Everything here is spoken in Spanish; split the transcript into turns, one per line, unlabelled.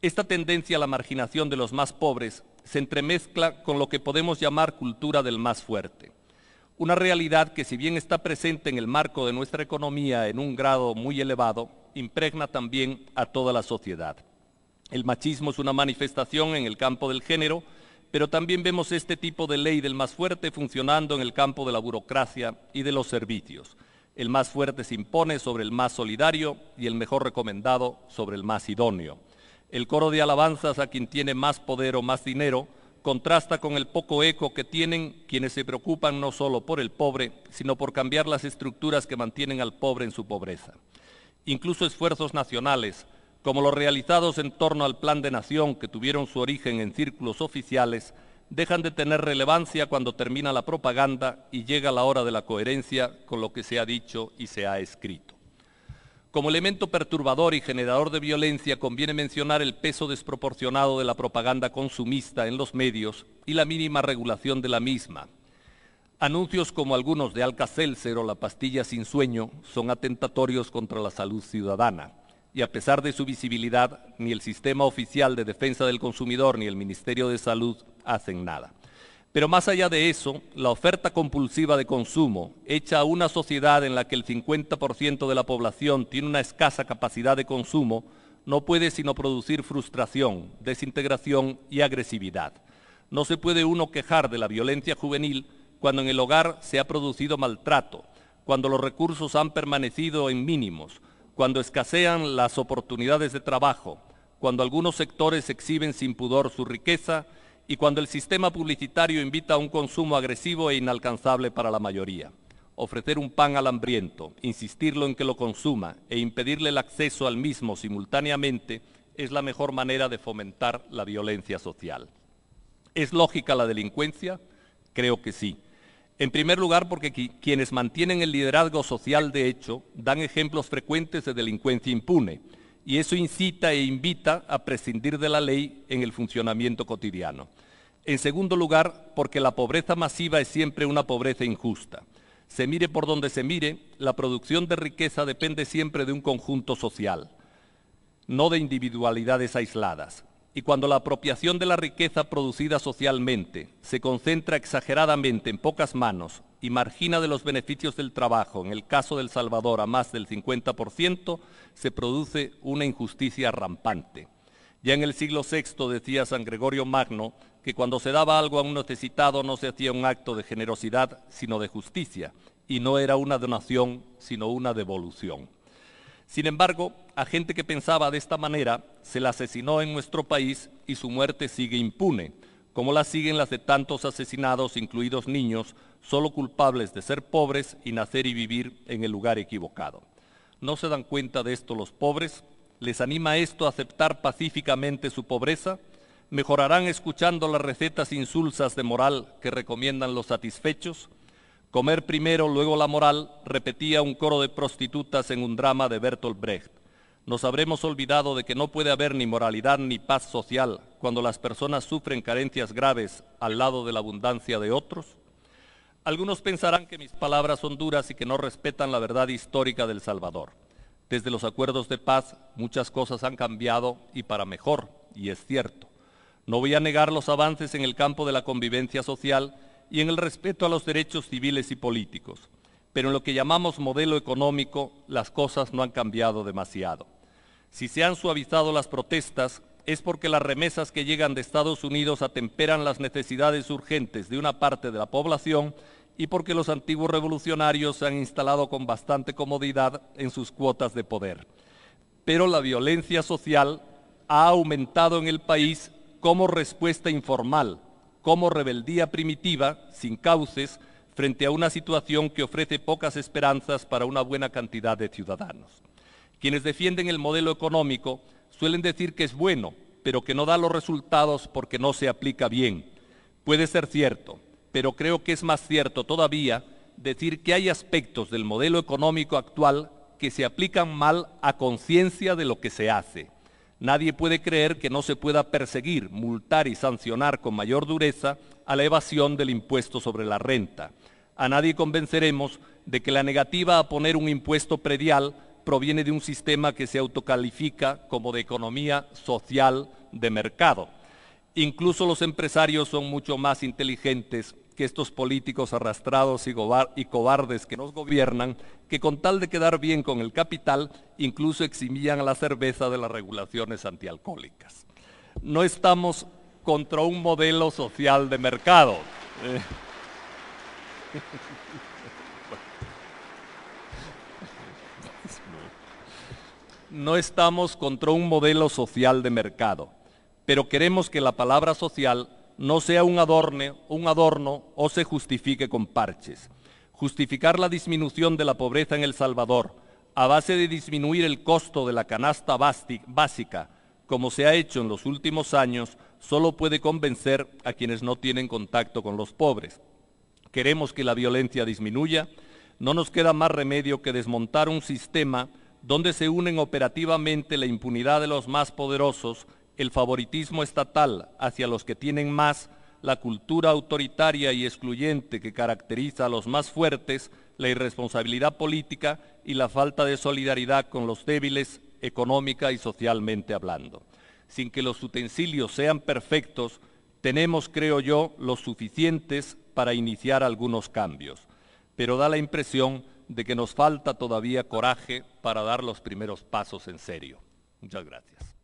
Esta tendencia a la marginación de los más pobres se entremezcla con lo que podemos llamar cultura del más fuerte. Una realidad que si bien está presente en el marco de nuestra economía en un grado muy elevado, impregna también a toda la sociedad. El machismo es una manifestación en el campo del género, pero también vemos este tipo de ley del más fuerte funcionando en el campo de la burocracia y de los servicios. El más fuerte se impone sobre el más solidario y el mejor recomendado sobre el más idóneo. El coro de alabanzas a quien tiene más poder o más dinero contrasta con el poco eco que tienen quienes se preocupan no solo por el pobre, sino por cambiar las estructuras que mantienen al pobre en su pobreza. Incluso esfuerzos nacionales, como los realizados en torno al Plan de Nación que tuvieron su origen en círculos oficiales, dejan de tener relevancia cuando termina la propaganda y llega la hora de la coherencia con lo que se ha dicho y se ha escrito. Como elemento perturbador y generador de violencia conviene mencionar el peso desproporcionado de la propaganda consumista en los medios y la mínima regulación de la misma. Anuncios como algunos de Alka-Seltzer o la pastilla sin sueño son atentatorios contra la salud ciudadana y a pesar de su visibilidad, ni el Sistema Oficial de Defensa del Consumidor ni el Ministerio de Salud hacen nada. Pero más allá de eso, la oferta compulsiva de consumo, hecha a una sociedad en la que el 50% de la población tiene una escasa capacidad de consumo, no puede sino producir frustración, desintegración y agresividad. No se puede uno quejar de la violencia juvenil cuando en el hogar se ha producido maltrato, cuando los recursos han permanecido en mínimos, cuando escasean las oportunidades de trabajo, cuando algunos sectores exhiben sin pudor su riqueza y cuando el sistema publicitario invita a un consumo agresivo e inalcanzable para la mayoría. Ofrecer un pan al hambriento, insistirlo en que lo consuma e impedirle el acceso al mismo simultáneamente es la mejor manera de fomentar la violencia social. ¿Es lógica la delincuencia? Creo que sí. En primer lugar, porque quienes mantienen el liderazgo social de hecho dan ejemplos frecuentes de delincuencia impune, y eso incita e invita a prescindir de la ley en el funcionamiento cotidiano. En segundo lugar, porque la pobreza masiva es siempre una pobreza injusta. Se mire por donde se mire, la producción de riqueza depende siempre de un conjunto social, no de individualidades aisladas. Y cuando la apropiación de la riqueza producida socialmente se concentra exageradamente en pocas manos y margina de los beneficios del trabajo, en el caso del Salvador a más del 50%, se produce una injusticia rampante. Ya en el siglo VI decía San Gregorio Magno que cuando se daba algo a un necesitado no se hacía un acto de generosidad, sino de justicia, y no era una donación, sino una devolución. Sin embargo, a gente que pensaba de esta manera se la asesinó en nuestro país y su muerte sigue impune, como la siguen las de tantos asesinados, incluidos niños, solo culpables de ser pobres y nacer y vivir en el lugar equivocado. ¿No se dan cuenta de esto los pobres? ¿Les anima esto a aceptar pacíficamente su pobreza? ¿Mejorarán escuchando las recetas insulsas de moral que recomiendan los satisfechos? Comer primero, luego la moral, repetía un coro de prostitutas en un drama de Bertolt Brecht. Nos habremos olvidado de que no puede haber ni moralidad ni paz social cuando las personas sufren carencias graves al lado de la abundancia de otros. Algunos pensarán que mis palabras son duras y que no respetan la verdad histórica del Salvador. Desde los acuerdos de paz muchas cosas han cambiado y para mejor, y es cierto. No voy a negar los avances en el campo de la convivencia social y en el respeto a los derechos civiles y políticos. Pero en lo que llamamos modelo económico, las cosas no han cambiado demasiado. Si se han suavizado las protestas, es porque las remesas que llegan de Estados Unidos atemperan las necesidades urgentes de una parte de la población y porque los antiguos revolucionarios se han instalado con bastante comodidad en sus cuotas de poder. Pero la violencia social ha aumentado en el país como respuesta informal como rebeldía primitiva, sin cauces, frente a una situación que ofrece pocas esperanzas para una buena cantidad de ciudadanos. Quienes defienden el modelo económico suelen decir que es bueno, pero que no da los resultados porque no se aplica bien. Puede ser cierto, pero creo que es más cierto todavía decir que hay aspectos del modelo económico actual que se aplican mal a conciencia de lo que se hace. Nadie puede creer que no se pueda perseguir, multar y sancionar con mayor dureza a la evasión del impuesto sobre la renta. A nadie convenceremos de que la negativa a poner un impuesto predial proviene de un sistema que se autocalifica como de economía social de mercado. Incluso los empresarios son mucho más inteligentes que estos políticos arrastrados y, cobardes que nos gobiernan, que con tal de quedar bien con el capital, incluso eximían a la cerveza de las regulaciones antialcohólicas. No estamos contra un modelo social de mercado. Eh. No estamos contra un modelo social de mercado, pero queremos que la palabra social no sea un adorno, un adorno o se justifique con parches. Justificar la disminución de la pobreza en El Salvador a base de disminuir el costo de la canasta básica, como se ha hecho en los últimos años, solo puede convencer a quienes no tienen contacto con los pobres. Queremos que la violencia disminuya, no nos queda más remedio que desmontar un sistema donde se unen operativamente la impunidad de los más poderosos el favoritismo estatal hacia los que tienen más, la cultura autoritaria y excluyente que caracteriza a los más fuertes, la irresponsabilidad política y la falta de solidaridad con los débiles económica y socialmente hablando. Sin que los utensilios sean perfectos, tenemos, creo yo, los suficientes para iniciar algunos cambios, pero da la impresión de que nos falta todavía coraje para dar los primeros pasos en serio. Muchas gracias.